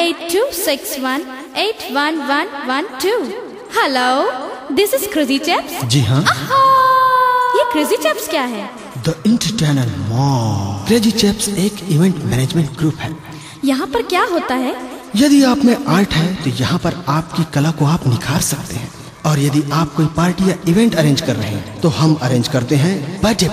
8261811112 hello this is crazy chaps जी हाँ। ये crazy chaps क्या है? The entertainer mom crazy chaps एक इवेंट मैनेजमेंट ग्रुप है। यहाँ पर क्या होता है? यदि आप में आर्ट है तो यहाँ पर आपकी कला को आप निखार सकते हैं। और यदि आप कोई पार्टी या इवेंट अरेंज कर रहे हैं तो हम अरेंज करते हैं बर्थडे